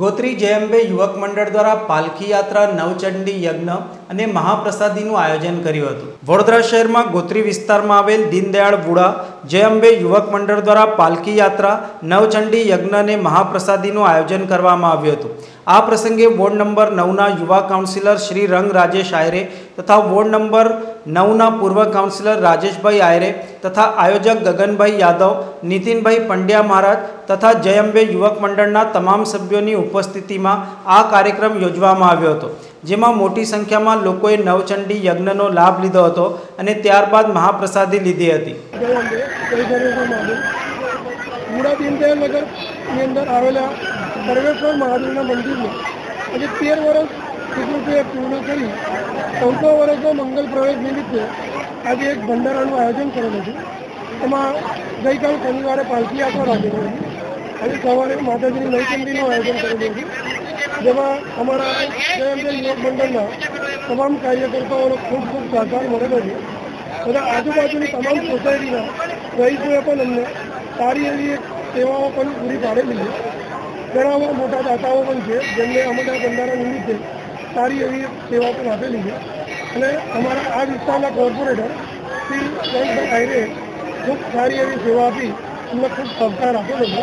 ગોત્રી જયંબે યુવક મંડળ દ્વારા પાલખી યાત્રા, નવચંડી યજ્ઞ અને મહાપ્રસાદીનું આયોજન કર્યું હતું. વડોદરા શહેરમાં ગોત્રી વિસ્તારમાં આવેલ દીનદયાળ વુડા જયંબે યુવક મંડળ દ્વારા પાલખી યાત્રા, નવચંડી યજ્ઞ અને મહાપ્રસાદીનું આયોજન કરવામાં આવ્યું હતું. આ પ્રસંગે વોર્ડ નંબર નવના યુવા કાઉન્સિલર શ્રી રંગ રાજેશ આયરે તથા વોર્ડ નંબર નવના પૂર્વ કાઉન્સિલર રાજેશભાઈ આયરે તથા આયોજક ગગનભાઈ યાદવ, નીતિનભાઈ પંડ્યા મહારાજ તથા જયંબે યુવક મંડળના તમામ સભ્યોની ઉપસ્થિતિમાં આ કાર્યક્રમ યોજવામાં આવ્યો હતો, જેમાં મોટી સંખ્યામાં લોકોએ નવચંડી યજ્ઞનો લાભ લીધો હતો અને ત્યારબાદ મહાપ્રસાદી લીધી હતી. મૂળા દીનદયાળ નગરની અંદર આવેલા સર્વેશ્વર મહાદેવના મંદિરને આજે તેર વર્ષ સુખરૂપે પૂર્ણ કરી ચૌદો વર્ષનો મંગલ પ્રવેશ નિમિત્તે આજે એક ભંડારાનું આયોજન કરેલું હતું. એમાં ગઈકાલ શનિવારે પાલખી યાત્રા રાખેલી હતી. આજે સવારે માતાજીની નવચંડીનું આયોજન કરેલું હતું. જેમાં અમારા જયંતે યુવક મંડળના તમામ કાર્યકર્તાઓનો ખૂબ ખૂબ સહકાર મળેલો છે. અને આજુબાજુની તમામ સોસાયટીના રહીશોએ પણ અમને સારી એવી સેવાઓ પણ પૂરી પાડેલી છે. ઘણા મોટા દાતાઓ પણ છે જેમને અમારા ભંડારા નિમિત્તે સારી એવી સેવા પણ આપેલી છે. અને અમારા આ વિસ્તારના કોર્પોરેટર શ્રી જયંતભાઈ આયરે ખૂબ સારી એવી સેવા આપી અમને ખૂબ સહકાર આપેલો છે.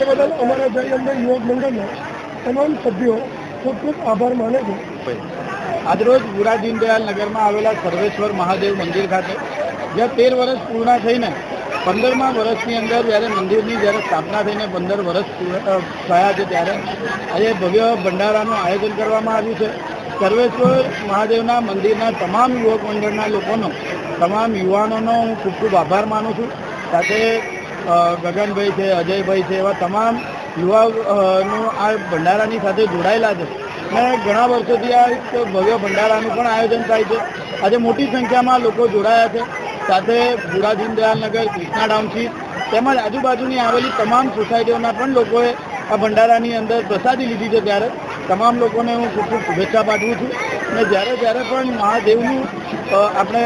એ બદલ અમારા જય યુવક મંડળના તમામ સભ્યો ખૂબ ખૂબ આભાર માને છે. આજરોજ બુરા દીનદયાલ નગરમાં આવેલા સર્વેશ્વર મહાદેવ મંદિર ખાતે, જ્યાં તેર વર્ષ પૂર્ણ થઈને પંદરમા વર્ષની અંદર જ્યારે મંદિરની જ્યારે સ્થાપના થઈને પંદર વર્ષ થયા છે ત્યારે આજે ભવ્ય ભંડારાનું આયોજન કરવામાં આવ્યું છે. સર્વેશ્વર મહાદેવના મંદિરના તમામ યુવક મંડળના લોકોનો, તમામ યુવાનોનો હું ખૂબ ખૂબ આભાર માનું છું. સાથે ગગનભાઈ છે, અજયભાઈ છે, એવા તમામ યુવાનો આ ભંડારાની સાથે જોડાયેલા છે. અને ઘણા વર્ષોથી આ ભવ્ય ભંડારાનું પણ આયોજન થાય છે. આજે મોટી સંખ્યામાં લોકો જોડાયા છે. સાથે બુરા દીનદયાળ નગર, કૃષ્ણા ટાઉનશીપ તેમજ આજુબાજુની આવેલી તમામ સોસાયટીઓના પણ લોકોએ આ ભંડારાની અંદર પ્રસાદી લીધી છે ત્યારે. તમામ લોકોને હું ખૂબ ખૂબ શુભેચ્છા પાઠવું છું. અને જ્યારે જ્યારે પણ મહાદેવનું આપણે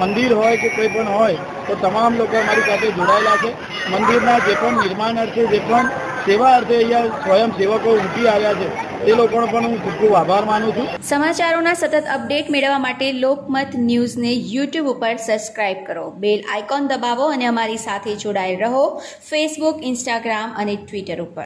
મંદિર હોય કે કંઈ પણ હોય, તો તમામ લોકો અમારી સાથે જોડાયેલા છે. મંદિરના જે પણ નિર્માણ અર્થે, જે પણ સેવા અર્થે અહીંયા સ્વયંસેવકો ઉઠી આવ્યા છે તે લોકોનો પણ હું ખૂબ ખૂબ આભાર માનું છું. સમાચારોના સતત અપડેટ મેળવવા માટે લોકમત ન્યૂઝને યુટ્યુબ ઉપર સબસ્ક્રાઇબ કરો. બેલ આઇકોન દબાવો અને અમારી સાથે જોડાયેલ રહો. ફેસબુક ઇન્સ્ટાગ્રામ અને ટ્વિટર ઉપર.